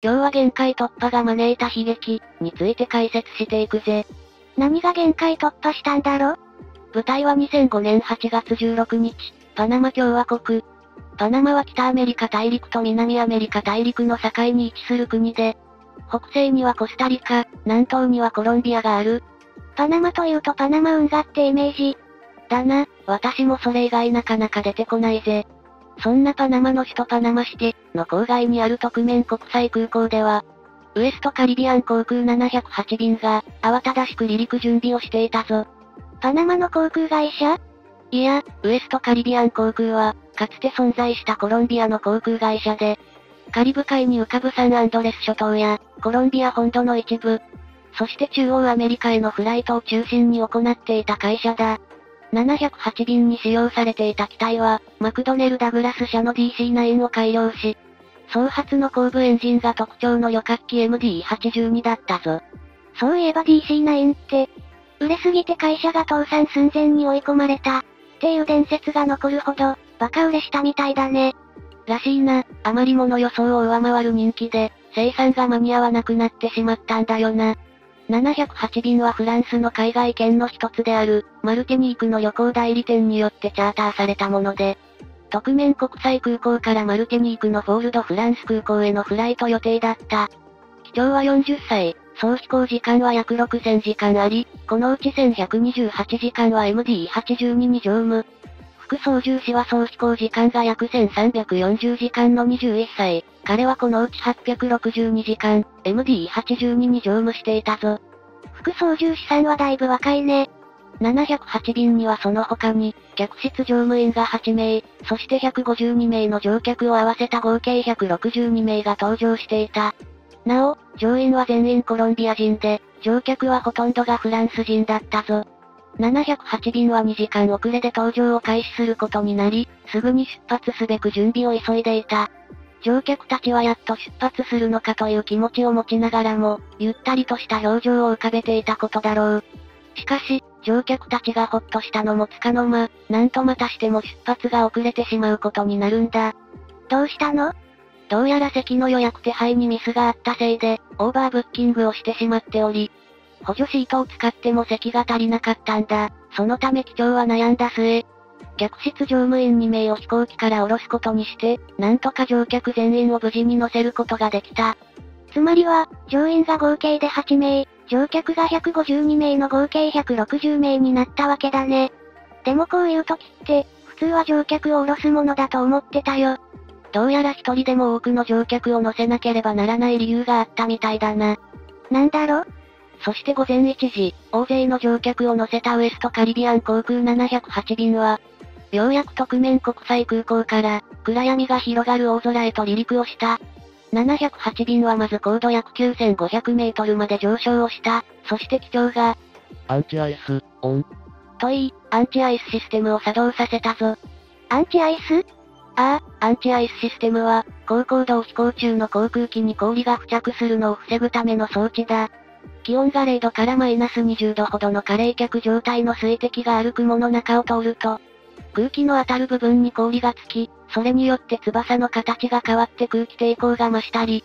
今日は限界突破が招いた悲劇について解説していくぜ。何が限界突破したんだろ舞台は2005年8月16日、パナマ共和国。パナマは北アメリカ大陸と南アメリカ大陸の境に位置する国で、北西にはコスタリカ、南東にはコロンビアがある。パナマというとパナマ運河ってイメージ。だな、私もそれ以外なかなか出てこないぜ。そんなパナマの首都パナマシティの郊外にある特面国際空港では、ウエストカリビアン航空708便が、慌ただしく離陸準備をしていたぞ。パナマの航空会社？いや、ウエストカリビアン航空は、かつて存在したコロンビアの航空会社で、カリブ海に浮かぶサンアンドレス諸島や、コロンビア本土の一部、そして中央アメリカへのフライトを中心に行っていた会社だ。708便に使用されていた機体は、マクドネル・ダグラス社の DC-9 を改良し、総発の後部エンジンが特徴の旅客機 MD-82 だったぞ。そういえば DC-9 って、売れすぎて会社が倒産寸前に追い込まれた、っていう伝説が残るほど、バカ売れしたみたいだね。らしいな、あまりもの予想を上回る人気で、生産が間に合わなくなってしまったんだよな。708便はフランスの海外圏の一つである、マルティニークの旅行代理店によってチャーターされたもので、特面国際空港からマルティニークのフォールドフランス空港へのフライト予定だった。機長は40歳、総飛行時間は約6000時間あり、このうち1128時間は MD82 に乗務。副操縦士は総飛行時間が約1340時間の21歳。彼はこのうち862時間、MD82 に乗務していたぞ。副操縦士さんはだいぶ若いね。708便にはその他に、客室乗務員が8名、そして152名の乗客を合わせた合計162名が搭乗していた。なお、乗員は全員コロンビア人で、乗客はほとんどがフランス人だったぞ。708便は2時間遅れで搭乗を開始することになり、すぐに出発すべく準備を急いでいた。乗客たちはやっと出発するのかという気持ちを持ちながらも、ゆったりとした表情を浮かべていたことだろう。しかし、乗客たちがほっとしたのもつかの間、なんとまたしても出発が遅れてしまうことになるんだ。どうしたの？どうやら席の予約手配にミスがあったせいで、オーバーブッキングをしてしまっており、補助シートを使っても席が足りなかったんだ。そのため機長は悩んだ末、客室乗務員2名を飛行機から降ろすことにして、なんとか乗客全員を無事に乗せることができた。つまりは、乗員が合計で8名、乗客が152名の合計160名になったわけだね。でもこういう時って、普通は乗客を降ろすものだと思ってたよ。どうやら一人でも多くの乗客を乗せなければならない理由があったみたいだな。なんだろ？そして午前1時、大勢の乗客を乗せたウエストカリビアン航空708便は、ようやく特面国際空港から、暗闇が広がる大空へと離陸をした。708便はまず高度約9500メートルまで上昇をした。そして機長が、アンチアイス、オン。といい、アンチアイスシステムを作動させたぞ。アンチアイス？ああ、アンチアイスシステムは、高高度を飛行中の航空機に氷が付着するのを防ぐための装置だ。気温が0度からマイナス20度ほどの過冷却状態の水滴がある雲の中を通ると、空気の当たる部分に氷がつき、それによって翼の形が変わって空気抵抗が増したり、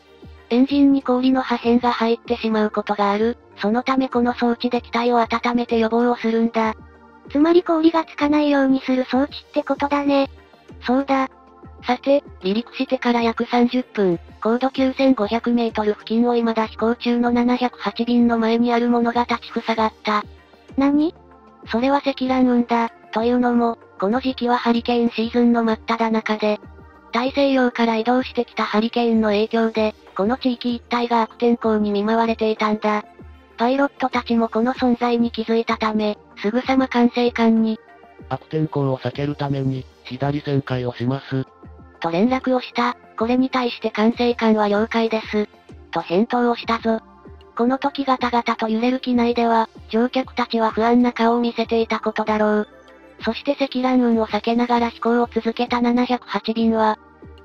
エンジンに氷の破片が入ってしまうことがある。そのためこの装置で機体を温めて予防をするんだ。つまり氷がつかないようにする装置ってことだね。そうだ。さて、離陸してから約30分、高度9500メートル付近を未だ飛行中の708便の前にあるものが立ち塞がった。何？それは積乱雲だ。というのも、この時期はハリケーンシーズンの真っ只中で、大西洋から移動してきたハリケーンの影響で、この地域一帯が悪天候に見舞われていたんだ。パイロットたちもこの存在に気づいたため、すぐさま管制官に、悪天候を避けるために、左旋回をします。と連絡をした。これに対して管制官は了解です。と返答をしたぞ。この時ガタガタと揺れる機内では、乗客たちは不安な顔を見せていたことだろう。そして積乱雲を避けながら飛行を続けた708便は、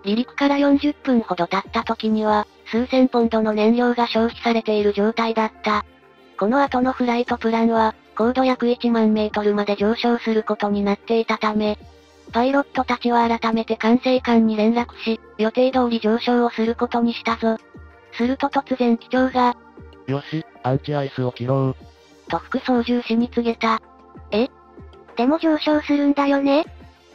離陸から40分ほど経った時には、数千ポンドの燃料が消費されている状態だった。この後のフライトプランは、高度約1万メートルまで上昇することになっていたため、パイロットたちは改めて管制官に連絡し、予定通り上昇をすることにしたぞ。すると突然機長が、よし、アンチアイスを切ろう。と副操縦士に告げた。え？でも上昇するんだよね？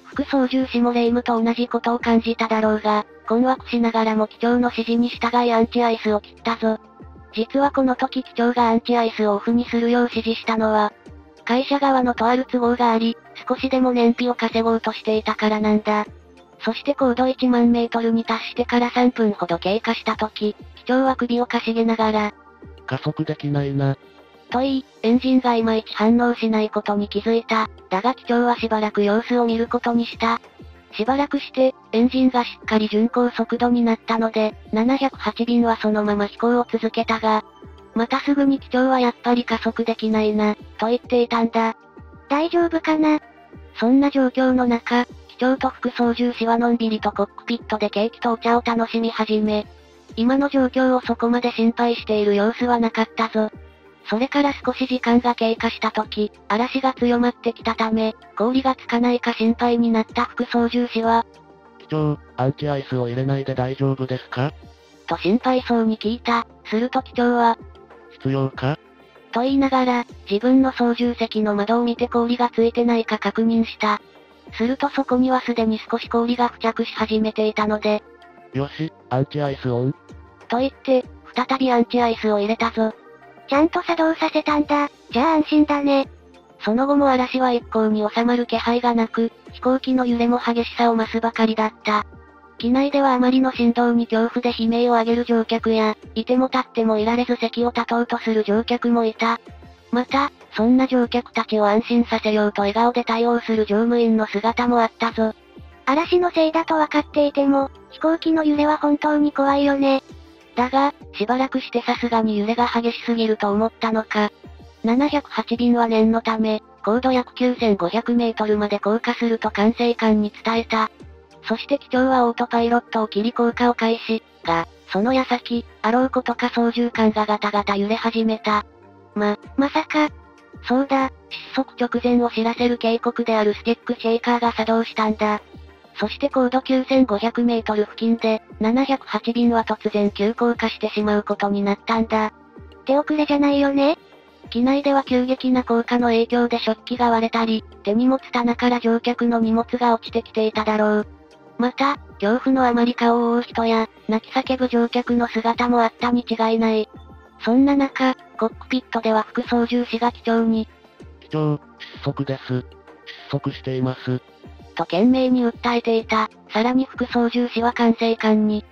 副操縦士もレイムと同じことを感じただろうが、困惑しながらも機長の指示に従いアンチアイスを切ったぞ。実はこの時機長がアンチアイスをオフにするよう指示したのは、会社側のとある都合があり、少しでも燃費を稼ごうとしていたからなんだ。そして高度1万メートルに達してから3分ほど経過した時、機長は首をかしげながら、加速できないな。と言い、エンジンがいまいち反応しないことに気づいた。だが機長はしばらく様子を見ることにした。しばらくして、エンジンがしっかり巡航速度になったので、708便はそのまま飛行を続けたが、またすぐに機長はやっぱり加速できないな、と言っていたんだ。大丈夫かな？そんな状況の中、機長と副操縦士はのんびりとコックピットでケーキとお茶を楽しみ始め、今の状況をそこまで心配している様子はなかったぞ。それから少し時間が経過した時、嵐が強まってきたため、氷がつかないか心配になった副操縦士は、機長、アンチアイスを入れないで大丈夫ですか？と心配そうに聞いた。すると機長は、必要か？と言いながら、自分の操縦席の窓を見て氷がついてないか確認した。するとそこにはすでに少し氷が付着し始めていたので、よし、アンチアイスオン。と言って、再びアンチアイスを入れたぞ。ちゃんと作動させたんだ。じゃあ安心だね。その後も嵐は一向に収まる気配がなく、飛行機の揺れも激しさを増すばかりだった。機内ではあまりの振動に恐怖で悲鳴を上げる乗客や、いても立ってもいられず席を立とうとする乗客もいた。また、そんな乗客たちを安心させようと笑顔で対応する乗務員の姿もあったぞ。嵐のせいだと分かっていても、飛行機の揺れは本当に怖いよね。だが、しばらくしてさすがに揺れが激しすぎると思ったのか。708便は念のため、高度約9500メートルまで降下すると管制官に伝えた。そして機長はオートパイロットを切り降下を開始、が、その矢先、あろうことか操縦桿がガタガタ揺れ始めた。ま、まさか。そうだ、失速直前を知らせる警告であるスティックシェイカーが作動したんだ。そして高度9500メートル付近で、708便は突然急降下してしまうことになったんだ。手遅れじゃないよね機内では急激な降下の影響で食器が割れたり、手荷物棚から乗客の荷物が落ちてきていただろう。また、恐怖のあまり顔を覆う人や、泣き叫ぶ乗客の姿もあったに違いない。そんな中、コックピットでは副操縦士が機長に、機長、失速です。失速しています。と懸命に訴えていた。さらに副操縦士は管制官に。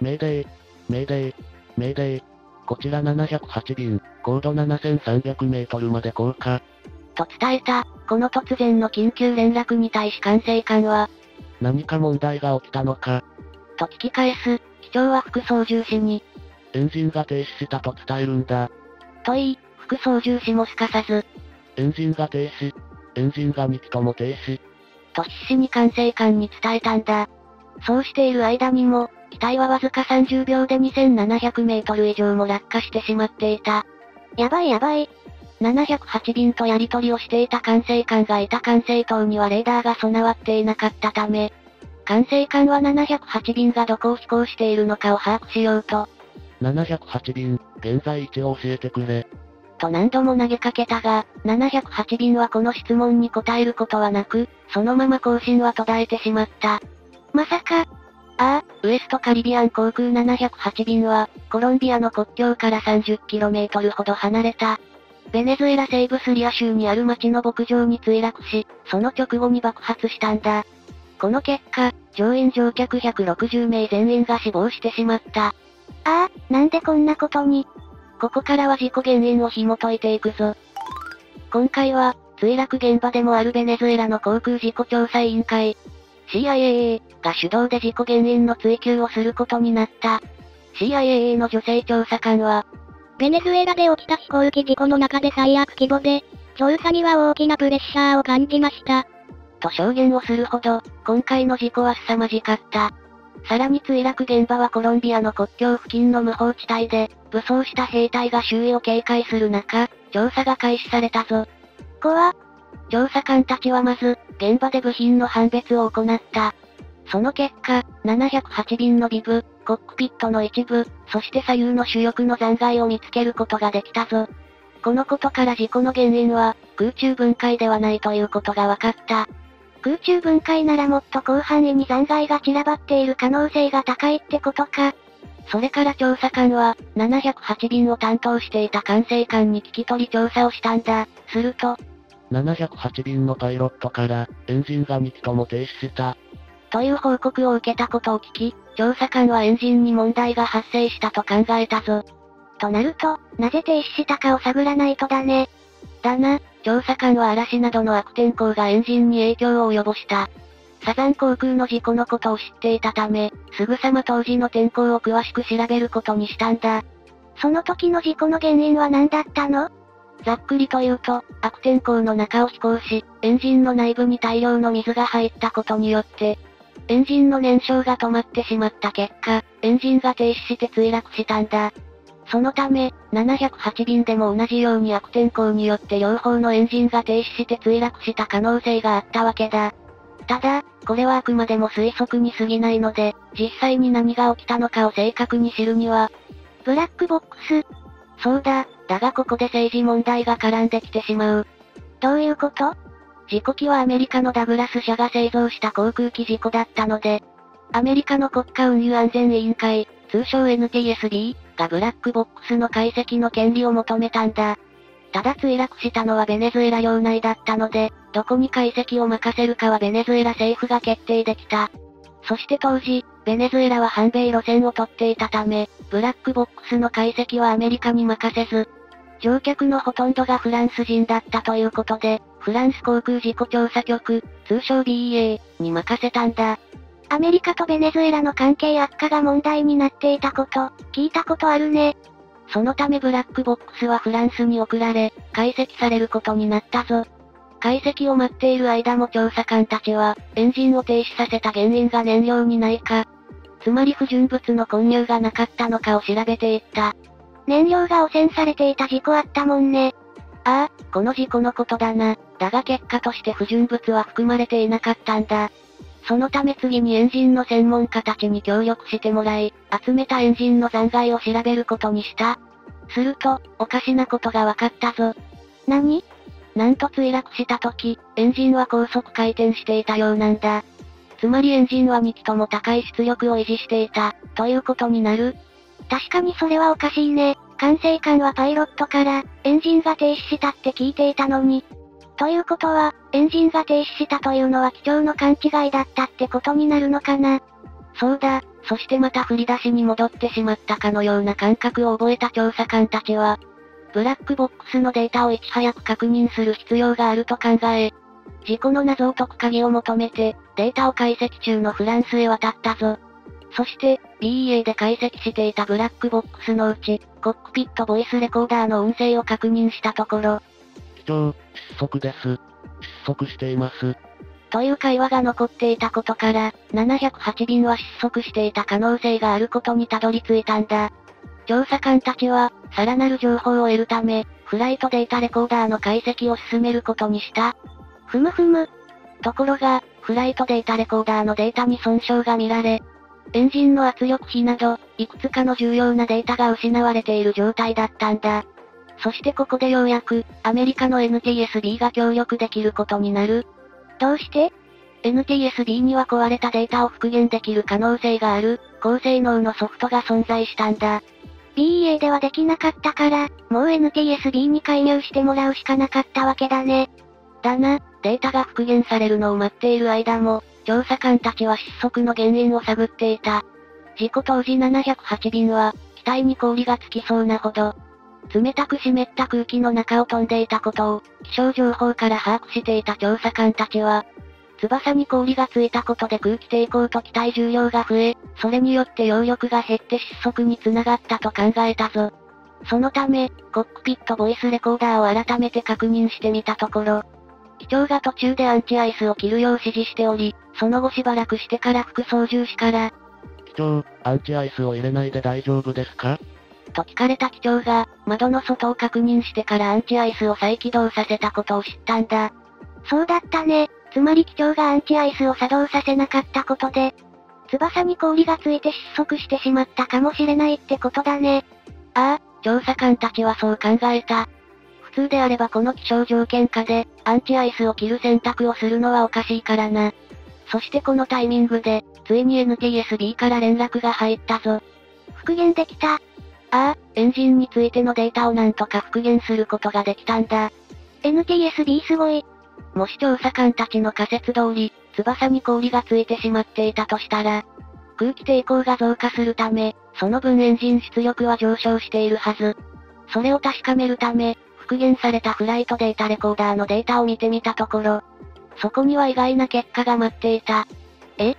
命令、命令、命令。こちら708便、高度7300メートルまで降下。と伝えた。この突然の緊急連絡に対し管制官は、何か問題が起きたのか。と聞き返す。機長は副操縦士に。エンジンが停止したと伝えるんだ。と言い、副操縦士もすかさず。エンジンが停止。エンジンが2機とも停止。と必死に管制官に伝えたんだ。そうしている間にも、機体はわずか30秒で2700メートル以上も落下してしまっていた。やばいやばい。708便とやり取りをしていた管制官がいた管制塔にはレーダーが備わっていなかったため、管制官は708便がどこを飛行しているのかを把握しようと。708便、現在位置を教えてくれ。と何度も投げかけたが、708便はこの質問に答えることはなく、そのまま更新は途絶えてしまった。まさか、ああ、ウエストカリビアン航空708便は、コロンビアの国境から 30km ほど離れた。ベネズエラ西部スリア州にある町の牧場に墜落し、その直後に爆発したんだ。この結果、乗員乗客160名全員が死亡してしまった。ああ、なんでこんなことに？ここからは事故原因を紐解いていくぞ。今回は、墜落現場でもあるベネズエラの航空事故調査委員会、CIA が主導で事故原因の追及をすることになった。CIA の女性調査官は、ベネズエラで起きた飛行機事故の中で最悪規模で、調査には大きなプレッシャーを感じました。と証言をするほど、今回の事故は凄まじかった。さらに墜落現場はコロンビアの国境付近の無法地帯で、武装した兵隊が周囲を警戒する中、調査が開始されたぞ。怖調査官たちはまず、現場で部品の判別を行った。その結果、708便のビブ、コックピットの一部、そして左右の主翼の残骸を見つけることができたぞ。このことから事故の原因は、空中分解ではないということが分かった。空中分解ならもっと広範囲に残骸が散らばっている可能性が高いってことか。それから調査官は、708便を担当していた管制官に聞き取り調査をしたんだ。すると、708便のパイロットから、エンジンが2機とも停止した。という報告を受けたことを聞き、調査官はエンジンに問題が発生したと考えたぞ。となると、なぜ停止したかを探らないとだね。だな、調査官は嵐などの悪天候がエンジンに影響を及ぼした。サザン航空の事故のことを知っていたため、すぐさま当時の天候を詳しく調べることにしたんだ。その時の事故の原因は何だったの？ざっくりと言うと、悪天候の中を飛行し、エンジンの内部に大量の水が入ったことによって、エンジンの燃焼が止まってしまった結果、エンジンが停止して墜落したんだ。そのため、708便でも同じように悪天候によって両方のエンジンが停止して墜落した可能性があったわけだ。ただ、これはあくまでも推測に過ぎないので、実際に何が起きたのかを正確に知るには、ブラックボックス。そうだ、だがここで政治問題が絡んできてしまう。どういうこと？事故機はアメリカのダグラス社が製造した航空機事故だったので、アメリカの国家運輸安全委員会、通称 NTSB がブラックボックスの解析の権利を求めたんだ。ただ墜落したのはベネズエラ領内だったので、どこに解析を任せるかはベネズエラ政府が決定できた。そして当時、ベネズエラは反米路線を取っていたため、ブラックボックスの解析はアメリカに任せず、乗客のほとんどがフランス人だったということで、フランス航空事故調査局、通称 BEA に任せたんだ。アメリカとベネズエラの関係悪化が問題になっていたこと、聞いたことあるね。そのためブラックボックスはフランスに送られ、解析されることになったぞ。解析を待っている間も調査官たちは、エンジンを停止させた原因が燃料にないか、つまり不純物の混入がなかったのかを調べていった。燃料が汚染されていた事故あったもんね。ああ、この事故のことだな。だが結果として不純物は含まれていなかったんだ。そのため次にエンジンの専門家たちに協力してもらい、集めたエンジンの残骸を調べることにした。すると、おかしなことが分かったぞ。何？なんと墜落した時、エンジンは高速回転していたようなんだ。つまりエンジンは2機とも高い出力を維持していた、ということになる。確かにそれはおかしいね。管制官はパイロットから、エンジンが停止したって聞いていたのに、ということは、エンジンが停止したというのは貴重の勘違いだったってことになるのかな。そうだ、そしてまた振り出しに戻ってしまったかのような感覚を覚えた調査官たちは、ブラックボックスのデータをいち早く確認する必要があると考え、事故の謎を解く鍵を求めて、データを解析中のフランスへ渡ったぞ。そして、BEA で解析していたブラックボックスのうち、コックピットボイスレコーダーの音声を確認したところ、長、失速です。失速しています。という会話が残っていたことから、708便は失速していた可能性があることにたどり着いたんだ。調査官たちは、さらなる情報を得るため、フライトデータレコーダーの解析を進めることにした。ふむふむ。ところが、フライトデータレコーダーのデータに損傷が見られ、エンジンの圧力比など、いくつかの重要なデータが失われている状態だったんだ。そしてここでようやく、アメリカの NTSB が協力できることになる。どうして ?NTSB には壊れたデータを復元できる可能性がある、高性能のソフトが存在したんだ。BEA ではできなかったから、もう NTSB に介入してもらうしかなかったわけだね。だな、データが復元されるのを待っている間も、調査官たちは失速の原因を探っていた。事故当時708便は、機体に氷がつきそうなほど、冷たく湿った空気の中を飛んでいたことを、気象情報から把握していた調査官たちは、翼に氷がついたことで空気抵抗と機体重量が増え、それによって揚力が減って失速につながったと考えたぞ。そのため、コックピットボイスレコーダーを改めて確認してみたところ、機長が途中でアンチアイスを切るよう指示しており、その後しばらくしてから副操縦士から、機長、アンチアイスを入れないで大丈夫ですか？と聞かれた機長が、窓の外を確認してからアンチアイスを再起動させたことを知ったんだ。そうだったね。つまり機長がアンチアイスを作動させなかったことで、翼に氷がついて失速してしまったかもしれないってことだね。ああ、調査官たちはそう考えた。普通であればこの気象条件下で、アンチアイスを切る選択をするのはおかしいからな。そしてこのタイミングで、ついに NTSB から連絡が入ったぞ。復元できた。ああ、エンジンについてのデータをなんとか復元することができたんだ。NTSB すごい。もし調査官たちの仮説通り、翼に氷がついてしまっていたとしたら、空気抵抗が増加するため、その分エンジン出力は上昇しているはず。それを確かめるため、復元されたフライトデータレコーダーのデータを見てみたところ、そこには意外な結果が待っていた。え？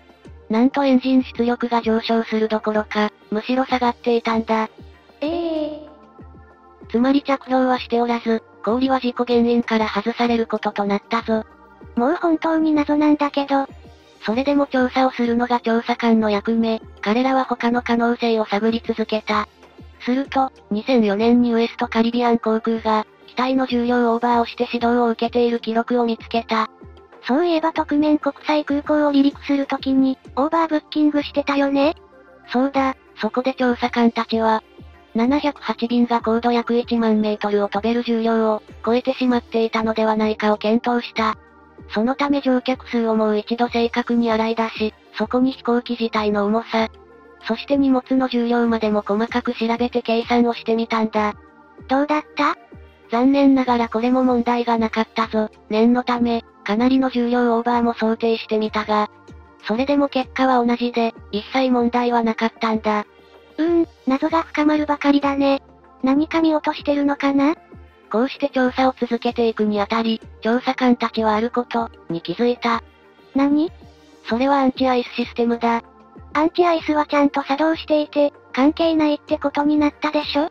なんとエンジン出力が上昇するどころか、むしろ下がっていたんだ。ええー、つまり着氷はしておらず、氷は事故原因から外されることとなったぞ。もう本当に謎なんだけど。それでも調査をするのが調査官の役目、彼らは他の可能性を探り続けた。すると、2004年にウエストカリビアン航空が、機体の重量オーバーをして指導を受けている記録を見つけた。そういえば特面国際空港を離陸するときに、オーバーブッキングしてたよね？そうだ、そこで調査官たちは、708便が高度約1万メートルを飛べる重量を超えてしまっていたのではないかを検討した。そのため乗客数をもう一度正確に洗い出し、そこに飛行機自体の重さ、そして荷物の重量までも細かく調べて計算をしてみたんだ。どうだった？残念ながらこれも問題がなかったぞ。念のため、かなりの重量オーバーも想定してみたが、それでも結果は同じで、一切問題はなかったんだ。うーん、謎が深まるばかりだね。何か見落としてるのかな？こうして調査を続けていくにあたり、調査官たちはあること、に気づいた。何？それはアンチアイスシステムだ。アンチアイスはちゃんと作動していて、関係ないってことになったでしょ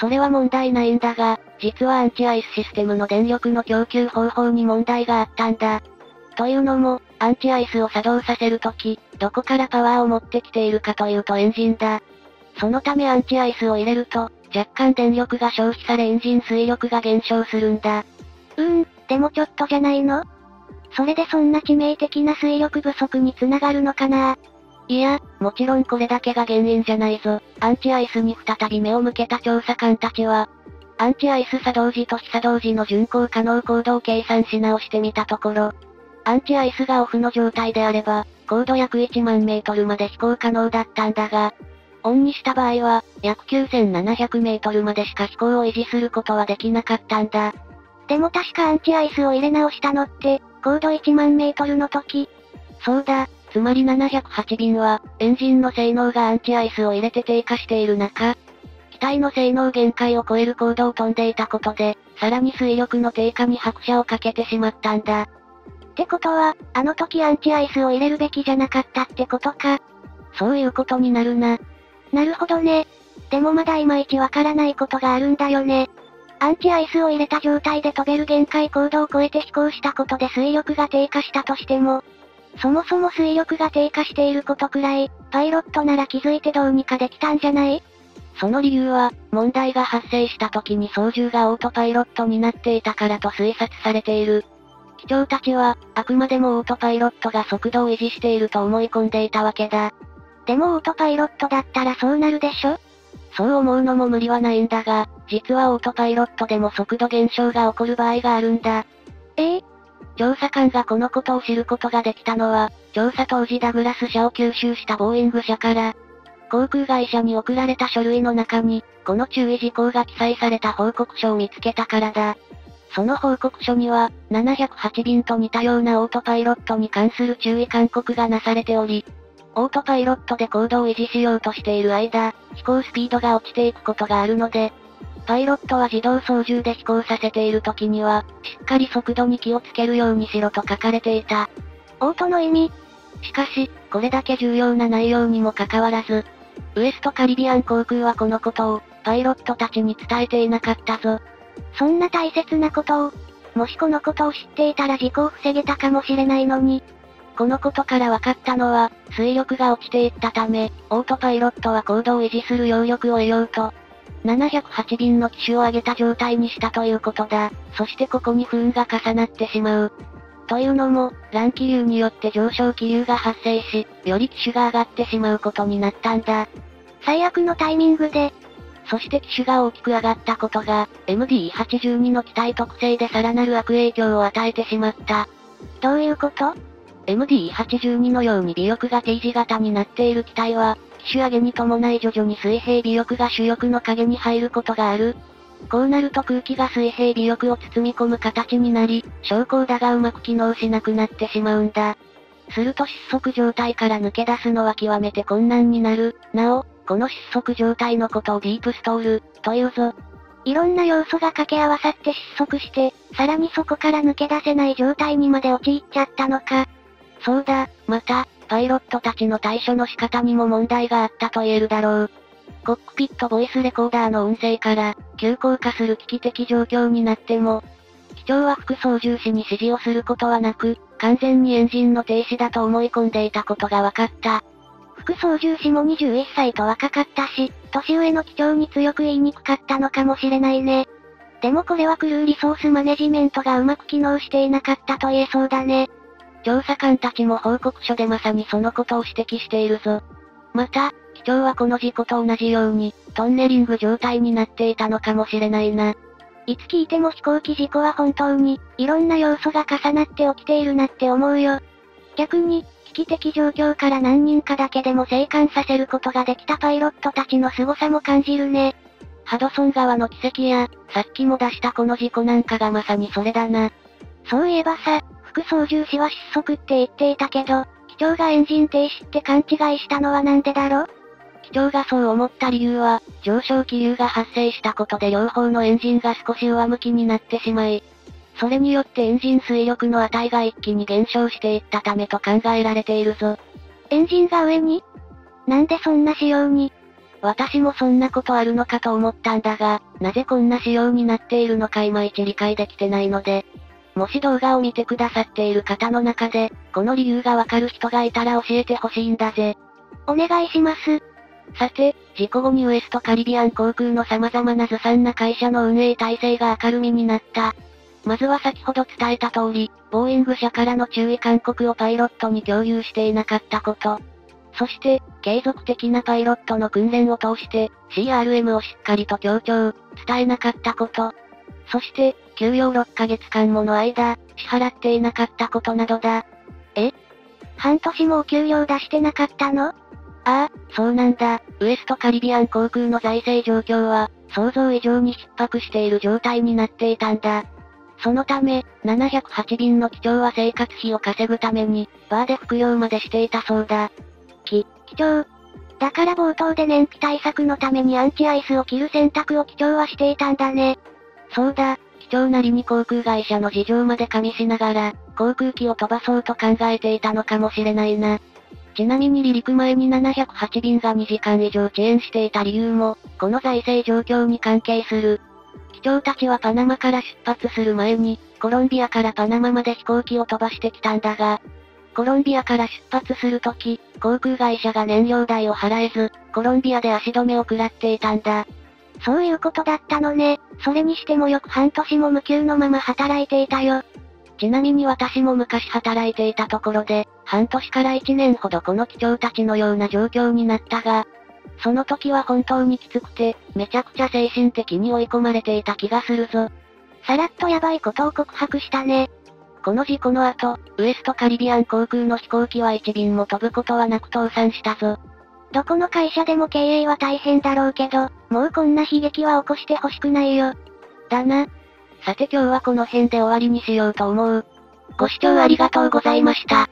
それは問題ないんだが、実はアンチアイスシステムの電力の供給方法に問題があったんだ。というのも、アンチアイスを作動させるとき、どこからパワーを持ってきているかというとエンジンだ。そのためアンチアイスを入れると、若干電力が消費されエンジン水力が減少するんだ。うーん、でもちょっとじゃないの？それでそんな致命的な水力不足につながるのかな？いや、もちろんこれだけが原因じゃないぞ。アンチアイスに再び目を向けた調査官たちは、アンチアイス作動時と非作動時の巡航可能高度を計算し直してみたところ、アンチアイスがオフの状態であれば、高度約1万メートルまで飛行可能だったんだが、オンにした場合は、約9700メートルまでしか飛行を維持することはできなかったんだ。でも確かアンチアイスを入れ直したのって、高度1万メートルの時。そうだ、つまり708便は、エンジンの性能がアンチアイスを入れて低下している中、機体の性能限界を超える高度を飛んでいたことで、さらに水力の低下に拍車をかけてしまったんだ。ってことは、あの時アンチアイスを入れるべきじゃなかったってことか。そういうことになるな。なるほどね。でもまだいまいちわからないことがあるんだよね。アンチアイスを入れた状態で飛べる限界高度を超えて飛行したことで水力が低下したとしても、そもそも水力が低下していることくらい、パイロットなら気づいてどうにかできたんじゃない？その理由は、問題が発生した時に操縦がオートパイロットになっていたからと推察されている。機長たちは、あくまでもオートパイロットが速度を維持していると思い込んでいたわけだ。でもオートパイロットだったらそうなるでしょ？そう思うのも無理はないんだが、実はオートパイロットでも速度減少が起こる場合があるんだ。ええ調査官がこのことを知ることができたのは、調査当時ダグラス社を吸収したボーイング社から、航空会社に送られた書類の中に、この注意事項が記載された報告書を見つけたからだ。その報告書には、708便と似たようなオートパイロットに関する注意勧告がなされており、オートパイロットで高度を維持しようとしている間、飛行スピードが落ちていくことがあるので、パイロットは自動操縦で飛行させている時には、しっかり速度に気をつけるようにしろと書かれていた。オートの意味しかし、これだけ重要な内容にもかかわらず、ウエストカリビアン航空はこのことを、パイロットたちに伝えていなかったぞ。そんな大切なことを、もしこのことを知っていたら事故を防げたかもしれないのに。このことから分かったのは、水力が落ちていったため、オートパイロットは高度を維持する揚力を得ようと、708便の機種を上げた状態にしたということだ。そしてここに不運が重なってしまう。というのも、乱気流によって上昇気流が発生し、より機種が上がってしまうことになったんだ。最悪のタイミングで、そして機種が大きく上がったことが、MD82 の機体特性でさらなる悪影響を与えてしまった。どういうこと？MD82 のように尾翼が T 字型になっている機体は、機種上げに伴い徐々に水平尾翼が主翼の影に入ることがある。こうなると空気が水平尾翼を包み込む形になり、昇降だがうまく機能しなくなってしまうんだ。すると失速状態から抜け出すのは極めて困難になる。なお、この失速状態のことをディープストール、というぞ。いろんな要素が掛け合わさって失速して、さらにそこから抜け出せない状態にまで陥っちゃったのか。そうだ、また、パイロットたちの対処の仕方にも問題があったと言えるだろう。コックピットボイスレコーダーの音声から、急降下する危機的状況になっても、機長は副操縦士に指示をすることはなく、完全にエンジンの停止だと思い込んでいたことが分かった。副操縦士も21歳と若かったし、年上の機長に強く言いにくかったのかもしれないね。でもこれはクルーリソースマネジメントがうまく機能していなかったと言えそうだね。調査官たちも報告書でまさにそのことを指摘しているぞ。また、機長はこの事故と同じように、トンネリング状態になっていたのかもしれないな。いつ聞いても飛行機事故は本当に、いろんな要素が重なって起きているなって思うよ。逆に、危機的状況から何人かだけでも生還させることができたパイロットたちの凄さも感じるね。ハドソン川の奇跡や、さっきも出したこの事故なんかがまさにそれだな。そういえばさ、副操縦士は失速って言っていたけど、機長がエンジン停止って勘違いしたのはなんでだろ機長がそう思った理由は、上昇気流が発生したことで両方のエンジンが少し上向きになってしまい、それによってエンジン水力の値が一気に減少していったためと考えられているぞ。エンジンが上に？なんでそんな仕様に？私もそんなことあるのかと思ったんだが、なぜこんな仕様になっているのかいまいち理解できてないので、もし動画を見てくださっている方の中で、この理由がわかる人がいたら教えてほしいんだぜ。お願いします。さて、事故後にウエストカリビアン航空の様々なずさんな会社の運営体制が明るみになった。まずは先ほど伝えた通り、ボーイング社からの注意勧告をパイロットに共有していなかったこと。そして、継続的なパイロットの訓練を通して、CRM をしっかりと強調、伝えなかったこと。そして、給与6ヶ月間もの間、支払っていなかったことなどだ。え？半年もお給料出してなかったの？ああ、そうなんだ。ウエストカリビアン航空の財政状況は、想像以上に逼迫している状態になっていたんだ。そのため、708便の機長は生活費を稼ぐために、バーで服用までしていたそうだ。き、機長。だから冒頭で燃費対策のためにアンチアイスを着る選択を機長はしていたんだね。そうだ、機長なりに航空会社の事情まで加味しながら、航空機を飛ばそうと考えていたのかもしれないな。ちなみに離陸前に708便が2時間以上遅延していた理由も、この財政状況に関係する。機長たちはパナマから出発する前に、コロンビアからパナマまで飛行機を飛ばしてきたんだが、コロンビアから出発するとき、航空会社が燃料代を払えず、コロンビアで足止めを食らっていたんだ。そういうことだったのね。それにしてもよく半年も無給のまま働いていたよ。ちなみに私も昔働いていたところで、半年から1年ほどこの機長たちのような状況になったが、その時は本当にきつくて、めちゃくちゃ精神的に追い込まれていた気がするぞ。さらっとやばいことを告白したね。この事故の後、ウエストカリビアン航空の飛行機は1便も飛ぶことはなく倒産したぞ。どこの会社でも経営は大変だろうけど、もうこんな悲劇は起こしてほしくないよ。だな。さて今日はこの辺で終わりにしようと思う。ご視聴ありがとうございました。